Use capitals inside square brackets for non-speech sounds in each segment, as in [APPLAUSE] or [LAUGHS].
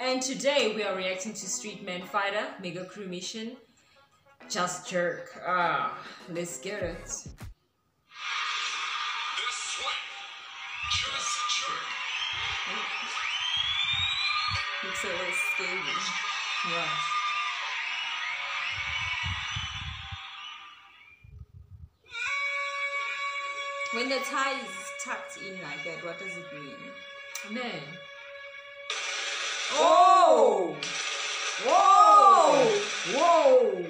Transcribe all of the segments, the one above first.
And today we are reacting to Street Man Fighter Mega Crew Mission. Just jerk. Ah, let's get it. This way. Just jerk. Looks a little scary. Right. When the tie is tucked in like that, what does it mean? Man. Oh! Whoa! Whoa!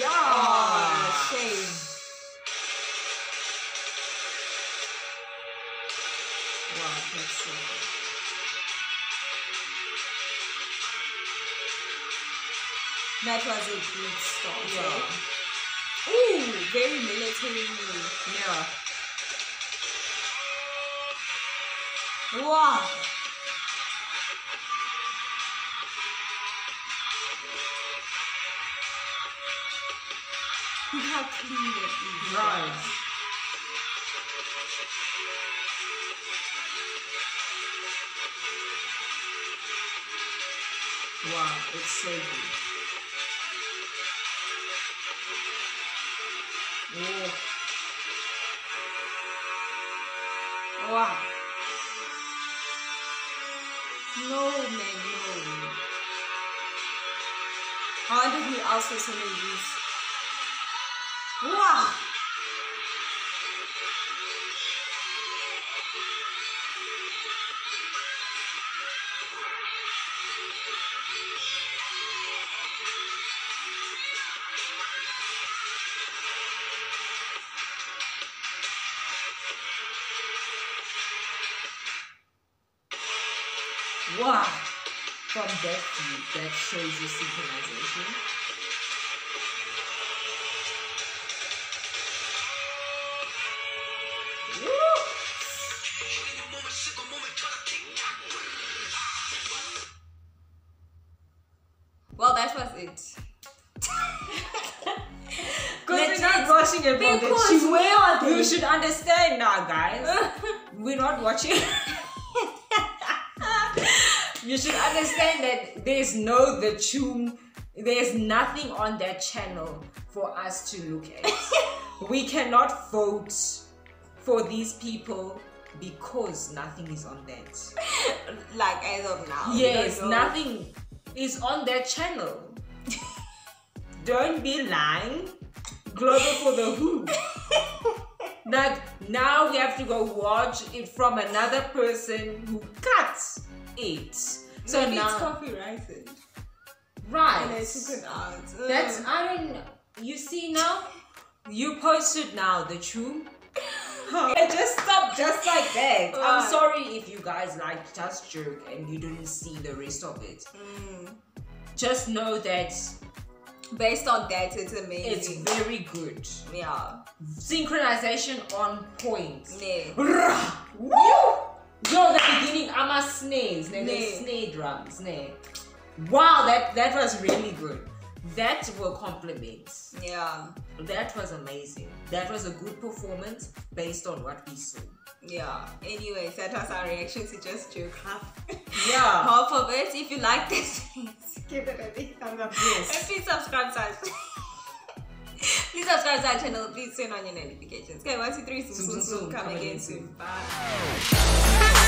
Yeah! Ah, shame. Wow, that's. That was a good start. Yeah. Ooh, very military. Yeah. Wow. Look how clean that is. Right. Wow, it's so good. Oh. Wow. No, man, no. I wonder who else was. Wow. Wow! From that view, that shows the synchronization. Woo! Well, that was it. [LAUGHS] Because we're not watching it Because tune. we are You should understand now, guys. [LAUGHS] we're not watching. [LAUGHS] you should understand that there's no the tune. There's nothing on that channel for us to look at. [LAUGHS] we cannot vote for these people because nothing is on that. [LAUGHS] like as of now. Yes, nothing is on that channel. [LAUGHS] Don't be lying. Global for the who. that now we have to go watch it from another person who cuts it. So Maybe now, it's copyrighted. right? And I took it out. Ugh. That's I don't. You see now, you posted now the tune. It [LAUGHS] just stop just like that. I'm sorry if you guys like Just Jerk and you didn't see the rest of it. Mm. Just know that Based on that, it's amazing it's very good. yeah. Synchronization on point. Yeah. Woo! Yo, the beginning, I'm a snares, ne, the Ne. snare drums, ne. Wow, that that was really good. That were compliments. Yeah. That was amazing. That was a good performance based on what we saw. Yeah. Anyways, that was our reaction to Just Jerk half. Yeah. [LAUGHS] half of it. If you like this, [LAUGHS] please give it a big thumbs up. Yes. And please subscribe to us. [LAUGHS] Please subscribe to our channel. Please turn on your notifications. Okay, one, two, three. Soon, soon, soon. Come again soon. Bye.